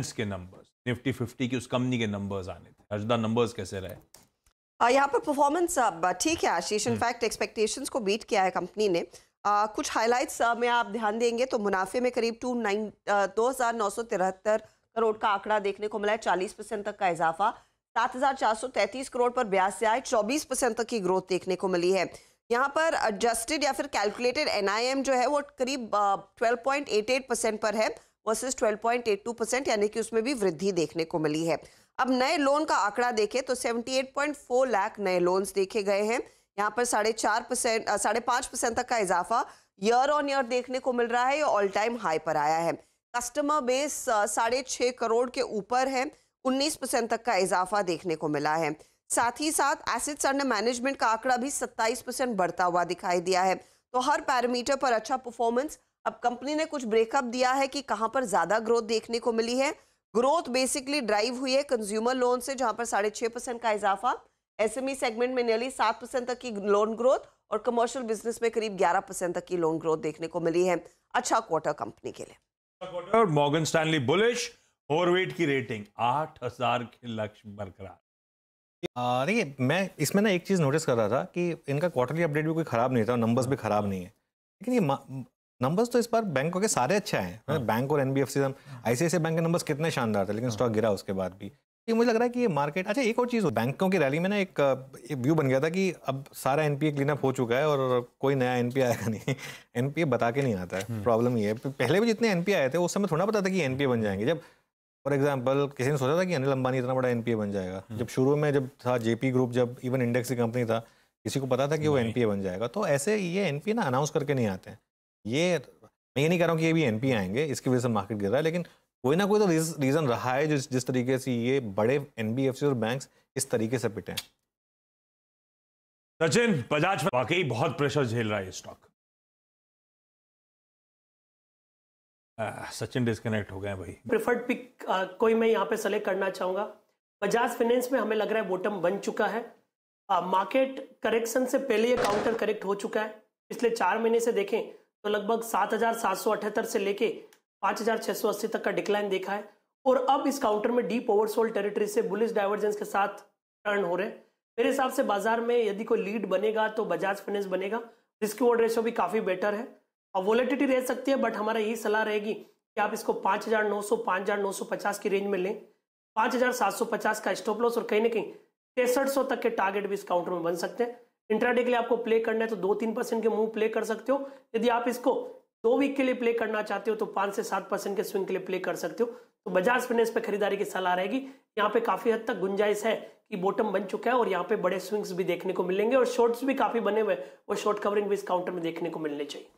गिवेंट्स के numbers Nifty fifty की उस कंपनी के नंबर्स आने थे। हजदा नंबर्स कैसे रहे? यहाँ पर परफॉर्मेंस ठीक है आशीष। इनफैक्ट एक्सपेक्टेशंस को बीट किया है कंपनी ने। आ, कुछ हाइलाइट्स में आप ध्यान देंगे तो मुनाफे में करीब टू नाइन दो हज़ार नौ सौ तिहत्तर करोड़ का आंकड़ा देखने को मिला है चालीस परसेंट तक का इजाफा। सात हज़ार चार सौ तैंतीस करोड़ पर ब्याज से आए चौबीस परसेंट तक की ग्रोथ देखने को मिली है। यहाँ पर एडजस्टेड या फिर कैलकुलेटेड एनआईएम जो है वो करीब twelve point eight eight percent पर है। एट टू परसेंट यानी कि उसमें भी वृद्धि देखने को मिली है। अब नए लोन का आंकड़ा देखें तो seventy eight point four lakh नए लोन्स देखे गए हैं। यहाँ पर साढ़े चार परसेंट साढ़े पाँच परसेंट तक का इजाफा ईयर ऑन ईयर देखने को मिल रहा है। ये ऑल टाइम हाई पर आया है। कस्टमर बेस साढ़े छः करोड़ के ऊपर है। उन्नीस परसेंट तक का इजाफा देखने को मिला है। साथ ही साथ एसेट्स अंडर मैनेजमेंट का आंकड़ा भी 27 परसेंट बढ़ता हुआ दिखाई दिया है। तो हर पैरामीटर पर अच्छा परफॉर्मेंस अब कंपनी ने कुछ ब्रेकअप दिया है कि कहाँ पर ज़्यादा ग्रोथ देखने को मिली है। ग्रोथ बेसिकली ड्राइव हुई है कंज्यूमर लोन से जहाँ पर साढ़े छह परसेंट का इजाफा। एसएमई सेगमेंट में नियरली सात परसेंट तक की लोन ग्रोथ और कमर्शियल बिज़नेस में करीब ग्यारह परसेंट तक की लोन ग्रोथ देखने को मिली है। अच्छा क्वार्टर कंपनी के लिए। मॉर्गन स्टैनली बुलिश ओवरवेट की रेटिंग आठ हज़ार के लक्ष्य बरकरार। देखिए मैं इसमें ना एक चीज़ नोटिस कर रहा था कि इनका क्वार्टरली अपडेट भी कोई ख़राब नहीं था नंबर्स भी ख़राब नहीं है। लेकिन ये नंबर्स तो इस बार बैंकों के सारे अच्छे हैं। हाँ। बैंक और N B F NBFC ICICI bank के नंबर्स कितने शानदार थे लेकिन स्टॉक। गिरा उसके बाद भी। ये मुझे लग रहा है कि ये मार्केट अच्छा एक और चीज़ बैंकों की रैली में ना एक, व्यू बन गया था कि अब सारा एनपीए क्लीन अप हो चुका है और कोई नया एनपीए आएगा नहीं। एनपीए बता के नहीं आता है। प्रॉब्लम ये है पहले भी जितने एनपीए आए थे उस समय थोड़ा पता था कि एनपीए बन जाएँगे। जब फॉर एग्ज़ाम्पल किसी ने सोचा था कि अनिल अंबानी इतना बड़ा एनपीए बन जाएगा। हम्म। जब शुरू में जब था जेपी ग्रुप जब इवन इंडेक्स की कंपनी था किसी को पता था कि वो एनपीए बन जाएगा। तो ऐसे ये एनपीए ना अनाउंस करके नहीं आते हैं। ये मैं ये नहीं कह रहा हूँ कि ये भी एनपीए आएँगे इसकी वजह से मार्केट गिर रहा है लेकिन कोई ना कोई तो रीज़न रहा है जिस जिस तरीके से ये बड़े एनबीएफसी और बैंक्स इस तरीके से पिटे हैं। सचिन बजाज वाकई बहुत प्रेशर झेल रहा है स्टॉक सचिन डिस्कनेक्ट हो गए भाई। प्रिफर्ड पिक कोई मैं यहाँ पे सेलेक्ट करना चाहूँगा। बजाज फाइनेंस में हमें लग रहा है बॉटम बन चुका है। मार्केट करेक्शन से पहले ये काउंटर करेक्ट हो चुका है। पिछले चार महीने से देखें तो लगभग सात हज़ार सात सौ अठहत्तर से लेके पाँच तक का डिक्लाइन देखा है। और अब इस काउंटर में डीप ओवरसोल्ड टेरिटरी से बुलिस डाइवर्जेंस के साथ टर्न हो रहे हैं। मेरे हिसाब से बाज़ार में यदि कोई लीड बनेगा तो बजाज फाइनेंस बनेगा। रिस्क वोल्ड रेशियो भी काफ़ी बेटर है। और वोलेटिटी रह सकती है बट हमारा यही सलाह रहेगी कि आप इसको पाँच हज़ार नौ सौ, पाँच हज़ार नौ सौ पचास की रेंज में लें। पाँच हज़ार सात सौ पचास का स्टॉप लॉस और कहीं ना कहीं तिरसठ तक के टारगेट भी इस काउंटर में बन सकते हैं। इंट्राडे के लिए आपको प्ले करना है तो दो तीन परसेंट के मूव प्ले कर सकते हो। यदि आप इसको दो वीक के लिए प्ले करना चाहते हो तो पाँच से सात परसेंट के स्विंग के लिए प्ले कर सकते हो। तो बजाज फाइनेंस पे खरीदारी की सलाह रहेगी। यहाँ पे काफ़ी हद तक गुंजाइश है कि बॉटम बन चुका है और यहाँ पे बड़े स्विंग्स भी देखने को मिलेंगे और शॉर्ट्स भी काफ़ी बने हुए और शॉर्ट कवरिंग भी इस काउंटर में देखने को मिलने चाहिए।